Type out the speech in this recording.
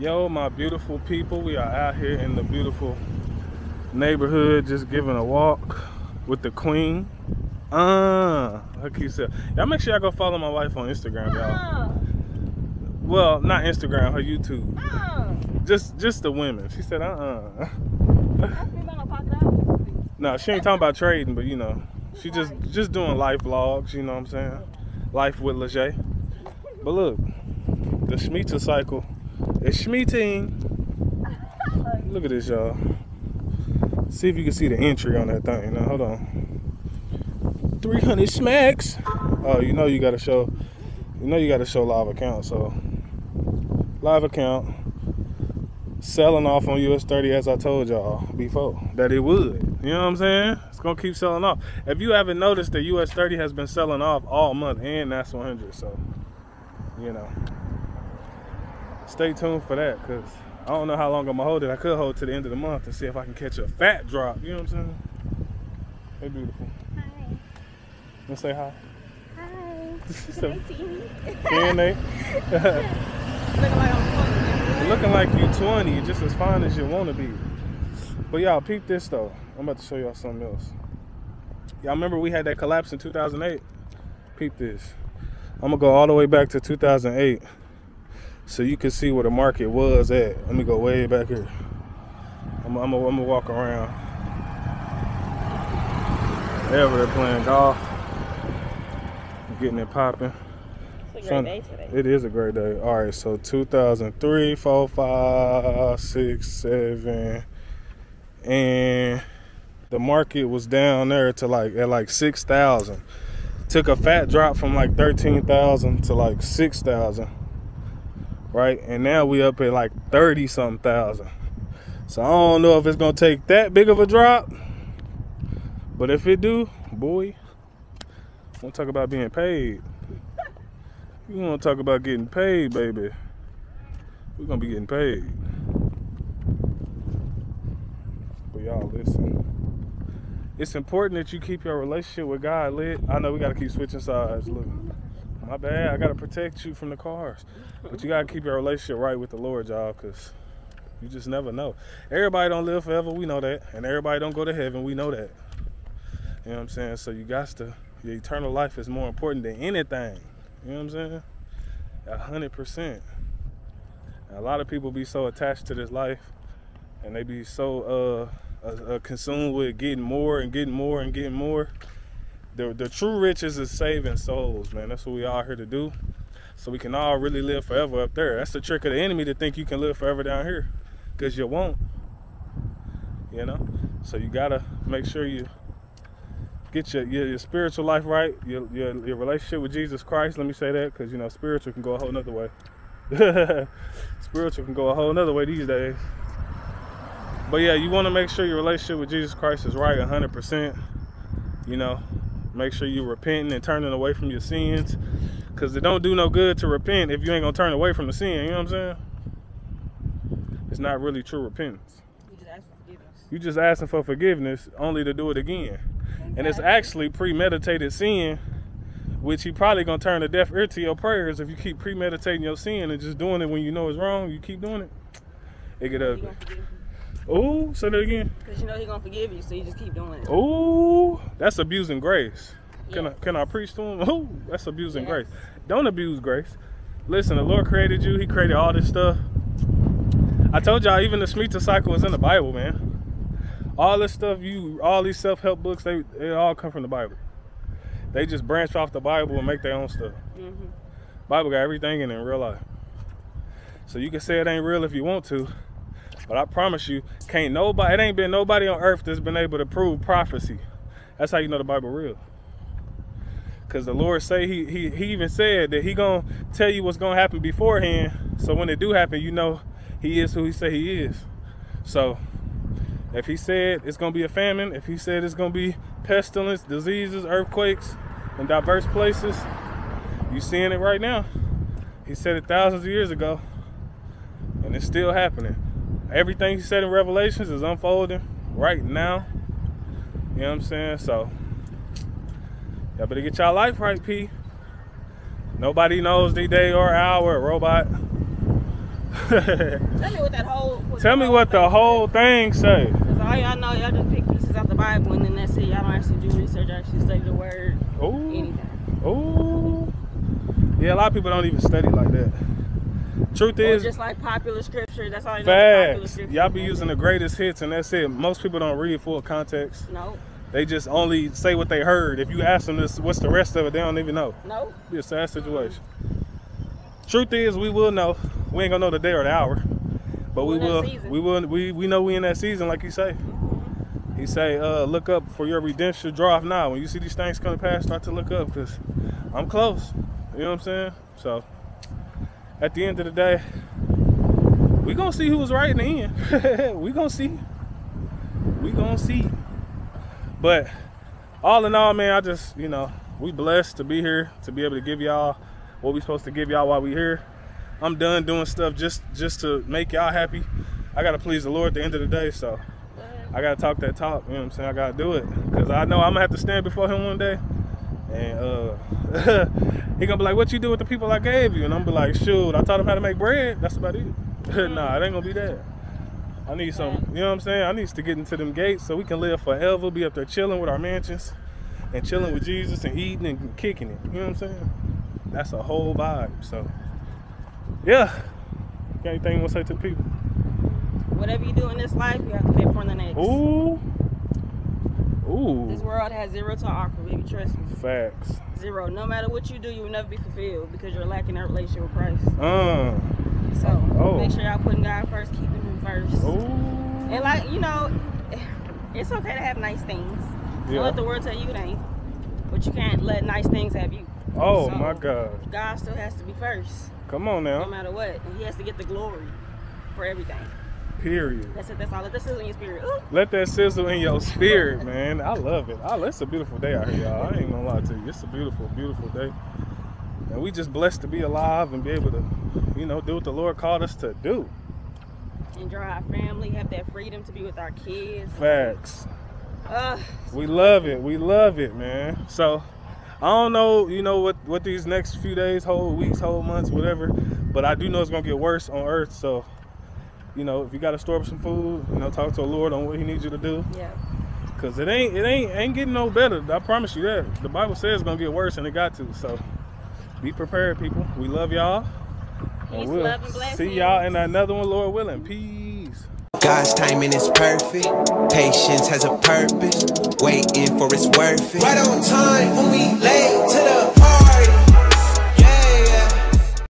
Yo, my beautiful people, we are out here in the beautiful neighborhood just giving a walk with the queen. Uh, like you said, y'all make sure y'all go follow my wife on Instagram, y'all. Uh, Well, not Instagram, her YouTube. uh. Just, just the women. She said, uh-uh. I feel like I'm pocket out. No, she ain't talking about trading, but you know, she just, just doing life vlogs. You know what I'm saying? Life with Lejia. But look, the Shemitah cycle is Schmeeting. Look at this, y'all. See if you can see the entry on that thing. Now, hold on. 300 smacks. Oh, you know you gotta show, you know you gotta show live account. So, live account, selling off on US 30 as I told y'all before that it would. You know what I'm saying? It's gonna keep selling off. If you haven't noticed, the US 30 has been selling off all month and that's 100. So, you know, stay tuned for that because I don't know how long I'm gonna hold it. I could hold to the end of the month and see if I can catch a fat drop. You know what I'm saying? Hey, beautiful. Hi. Wanna say hi? Hi. So- Can they see me? Can they? Looking like I'm 20. looking like you 20, just as fine as you want to be. But y'all, peep this though. I'm about to show y'all something else. Y'all remember we had that collapse in 2008? Peep this. I'm gonna go all the way back to 2008 so you can see where the market was at. Let me go way back here. I'm, I'm, I'm gonna walk around. There they're playing golf. Getting it popping. It's a great day today. It is a great day. All right, so 2003, 4, 5, 6, 7, and the market was down there to like at like 6,000. Took a fat drop from like 13,000 to like 6,000. Right? And now we up at like 30 something thousand. So I don't know if it's to take that big of a drop. But if it do, boy, we'll talk about being paid. You want to talk about getting paid, baby? We're gonna be getting paid. But y'all, listen. It's important that you keep your relationship with God lit. I know we gotta keep switching sides. Look, my bad. I gotta protect you from the cars, but you gotta keep your relationship right with the Lord, y'all, cause you just never know. Everybody don't live forever. We know that, and everybody don't go to heaven. We know that. You know what I'm saying? So you got to. Your eternal life is more important than anything. You know what I'm saying? A hundred percent. A lot of people be so attached to this life, and they be so uh, uh, uh, consumed with getting more and getting more and getting more. The the true riches is saving souls, man. That's what we all here to do, so we can all really live forever up there. That's the trick of the enemy to think you can live forever down here, cause you won't. You know, so you gotta make sure you get your, your, your spiritual life right, your, your your relationship with Jesus Christ. Let me say that because you know spiritual can go a whole nother way. spiritual can go a whole nother way these days. But yeah, you want to make sure your relationship with Jesus Christ is right 100%. You know, make sure you're repenting and turning away from your sins because it don't do no good to repent if you ain't gonna turn away from the sin. You know what I'm saying? It's not really true repentance. You just ask for forgiveness. You just asking for forgiveness only to do it again. And it's actually premeditated sin, which you probably gonna turn a deaf ear to your prayers if you keep premeditating your sin and just doing it when you know it's wrong. You keep doing it, it get ugly. Gonna forgive you. Ooh, say that again. Cause you know he gonna forgive you, so you just keep doing it. Ooh, that's abusing grace. Can I can I preach to him? Ooh, that's abusing Yes. grace. Don't abuse grace. Listen, the Lord created you. He created all this stuff. I told y'all, even the Shemitah cycle is in the Bible, man. All this stuff, you, all these self-help books, they, they all come from the Bible. They just branch off the Bible and make their own stuff. Mm-hmm. Bible got everything in it in real life. So you can say it ain't real if you want to, but I promise you, can't nobody, it ain't been nobody on earth that's been able to prove prophecy. That's how you know the Bible real. Cause the Lord say he he he even said that he gonna tell you what's gonna happen beforehand. So when it do happen, you know he is who he say he is. So if he said it's gonna be a famine, if he said it's gonna be pestilence, diseases, earthquakes in diverse places, you seeing it right now. He said it thousands of years ago, and it's still happening. Everything he said in Revelations is unfolding right now. You know what I'm saying? So, y'all better get y'all life right, P. Nobody knows the day or hour, robot. Tell me what that whole. What Tell me what the whole thing say. Because all y'all know, y'all just pick pieces out the Bible and then that's it. Y'all don't actually do research, actually study the word, Oh, anything. oh. Yeah, a lot of people don't even study like that. Truth Or is, just like popular scripture. That's all you know. Popular facts. scripture. Y'all be using the greatest hits, and that's it. Most people don't read full context. No, They just only say what they heard. If you ask them this, what's the rest of it, they don't even know. no. Be a sad situation. Truth is, we will know. We ain't gonna know the day or the hour, but we We will. We will. We we know we in that season, like you say. He say, uh, look up for your redemption draweth now. When you see these things coming past, start to look up because I'm close. You know what I'm saying? So at the end of the day, we gonna see who was right in the end. we gonna see. We gonna see. But all in all, man, I just, you know, we blessed to be here, to be able to give y'all what we supposed to give y'all while we here. I'm done doing stuff just just to make y'all happy. I gotta please the Lord at the end of the day, so I gotta talk that talk. You know what I'm saying? I gotta do it because I know I'm gonna have to stand before Him one day, and uh, He gonna be like, "What you do with the people I gave you?" And I'm be like, "Shoot, I taught them how to make bread. That's about it." Mm-hmm. nah, it ain't gonna be that. I need some. You know what I'm saying? I need to get into them gates so we can live forever. Be up there chilling with our mansions and chilling with Jesus and eating and kicking it. You know what I'm saying? That's a whole vibe. So, yeah. Got anything you want to say to the people? Whatever you do in this life, you have to pay for in the next. Ooh. Ooh. This world has zero to offer, baby. Trust me. Facts. Zero. No matter what you do, you will never be fulfilled because you're lacking that relationship with Christ. Uh. So Oh. make sure y'all putting God first, keeping Him first. Ooh. And like you know, it's okay to have nice things. Don't Yeah. let the world tell you it ain't. But you can't let nice things have you. Oh So, my God. God still has to be first, Come on now. no matter what. And He has to get the glory for everything. Period. That's it. That's all. Let this is in your spirit. Ooh. Let that sizzle in your spirit, man. I love it. Oh, it's a beautiful day out here, y'all. I ain't gonna lie to you. It's a beautiful, beautiful day. And we just blessed to be alive and be able to, you know, do what the Lord called us to do. Enjoy our family. Have that freedom to be with our kids. Facts. Uh, We love it. We love it, man. So I don't know, you know, what what these next few days whole weeks, whole months, whatever. But I do know it's gonna get worse on earth. So, you know, if you gotta store up some food, you know, talk to the Lord on what He needs you to do. yeah. Cause it ain't it ain't ain't getting no better. I promise you that. The Bible says it's gonna get worse and it got to. So be prepared, people. We love y'all. Peace, we'll love, and blessings. see y'all in another one, Lord willing. Peace. God's timing is perfect. Patience has a purpose. Waiting for it's worth it. Right on time when we lay to the